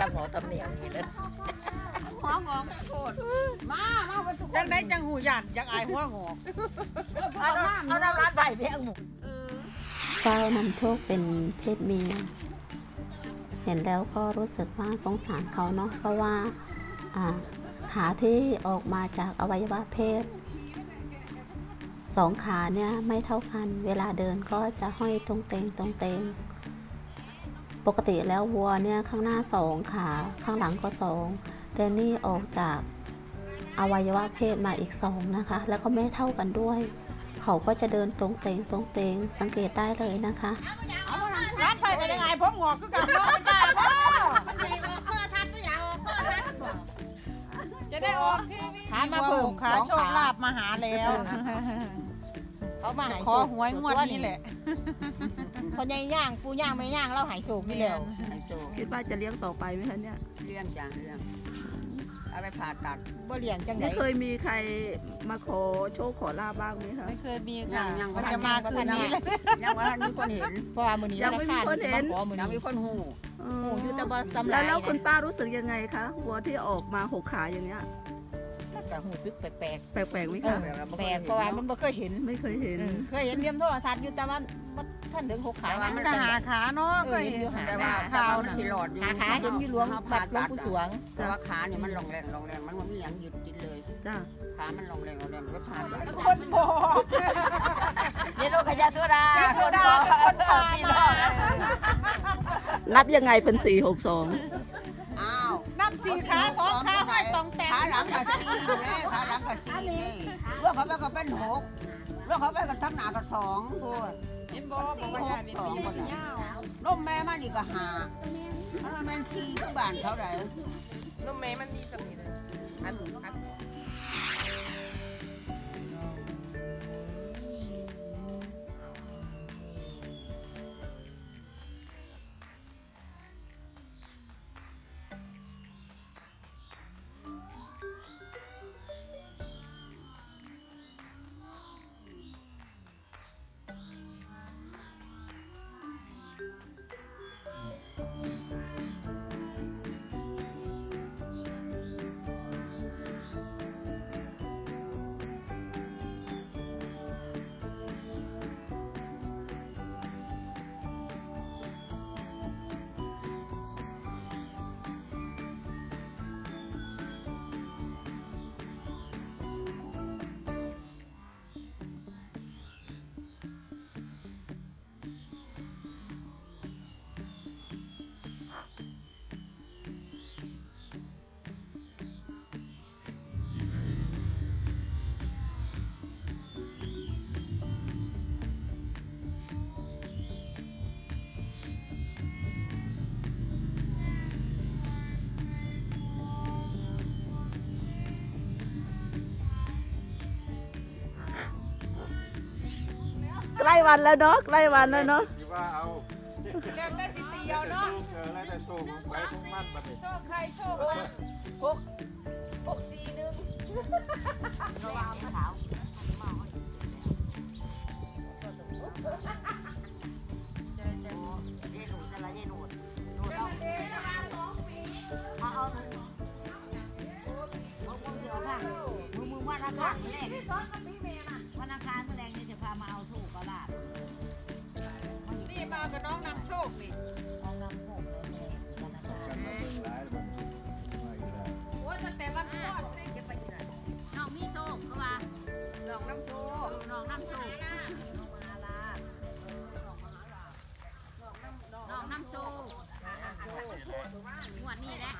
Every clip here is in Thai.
ตำหมอตำเหนียงนี่เลยหัวงอกโคตรมามาไปทุกคจันงได้จังหูหยันจังอายหัวงอกเอาน้ำเอาน้ำร้านใบเพียงหมูเออเฝ้านำโชคเป็นเพศเมียเห็นแล้วก็รู้สึกว่าสงสารเขาเนาะเพราะว่าอ่าขาที่ออกมาจากอวัยวะเพศสองขาเนี่ยไม่เท่ากัน เวลาเดินก็จะห้อยตรงเตงตรงเตง ปกติแล้ววัวเนี่ยข้างหน้าสองขาข้างหลังก็สองแต่นี่ออกจากอวัยวะเพศมาอีกสองนะคะ แล้วก็ไม่เท่ากันด้วย เขาก็จะเดินตรงเตงตรงเตงสังเกตได้เลยนะคะร้านไฟก็ยังไงผมงอกก็กันเนาะบ้าบ่มันจะออกข้อทัดไม่อยากออกข้อทัดบอกจะได้ออกทีวีขามาเพิ่มขาโชคลาภมาหาแล้ว เขามาจะขอหวยงวดนี้แหละพอใหญ่ย่างปูย่างไม่ย่างเราหายโศกนี่แล้วคิดว่าจะเลี้ยงต่อไปไหมคะเนี่ยเรื่องจังเรื่องเอาไปผ่าตัดบ่เลี้ยงจังไดไม่เคยมีใครมาขอโชคขอลาบบ้างไหมคะไม่เคยมีค่ะยังยังมันจะมาคืนนี้เลยยังว่ามีคนเห็นเพราะว่ามื้อนี้ยังไม่มีคนเห็นขอมื้อยังมีนี้คนหูอืมโอ้อยู่แต่บ่สำแล้ลาวยแล้วคุณป้ารู้สึกยังไงคะวัวที่ออกมาหกขาอย่างเนี้ย ก็หูซึกแปลกแปลกๆไหมๆเอคะอแปลกเพราะว่ามันบ่เคยเห็น ไม่เคยเห็น เคยเห็นเรียมโทรทัศน์อยู่แต่ว่าบ่ท่านถึงหกขามันก็หาขาเนาะก็เห็นแต่ว่าข่าวมันน่ะสิหลอดอยู่ขาขาเห็นอยู่หลวงบัดหลวงปู่สวง แต่ว่าขาเนี่ยมันลงแรงลงแรงมันไม่มีอย่างหยุดกินเลย จ้าขามันลงแรงลงแรงไปผ่าตัดคนบอกเยโรขยะโซดาโซดาเป็นคนพามานับยังไงเป็นสี่หกสองอ้าวนับ สี่ขาสองขาห้อยตองแต่งขาหลังกับสี่เลยขาหลังกับสี่เลยเลือกเขาไปก็เป็นหกเลือกเขาไปก็ทั้งหนากับสองพูดเห็นบอกบอกว่าอย่านี่เป็นคนยาวนมแม่มันนี่ก็หามันเป็นขี้ทุกบ้านเขาไหนนมแม่มันมีสมีเลยอันอัน ใกล้วันแล้วเนาะใกล้วันแล้วเนาะสิว่าเอาเรียกได้สิเดียวเนาะเจออะไรแต่โชคของไปของมันบัดนี้โชคใครโชคมันหกสี่หนึ่งมือมือวันอังคารแรกวันอังคารแรงนี่จะพามาเอาากับน้องนำโชคนี่เน้ำหล้นนั้นน่ะโอ้ยแต่วันนนี่จไม่ไหนน้องมีโชคก็ว่าดอกน้ำโชคน้องนำโชคน้องมหาลาน้องนำโชคงวนี้แหละ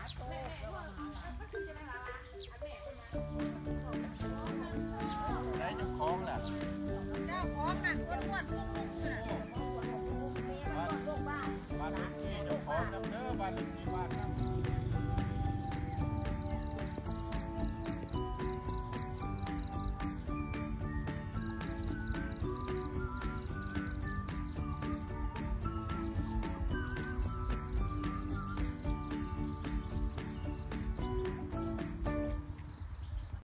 one.